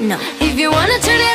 No. If you wanna turn it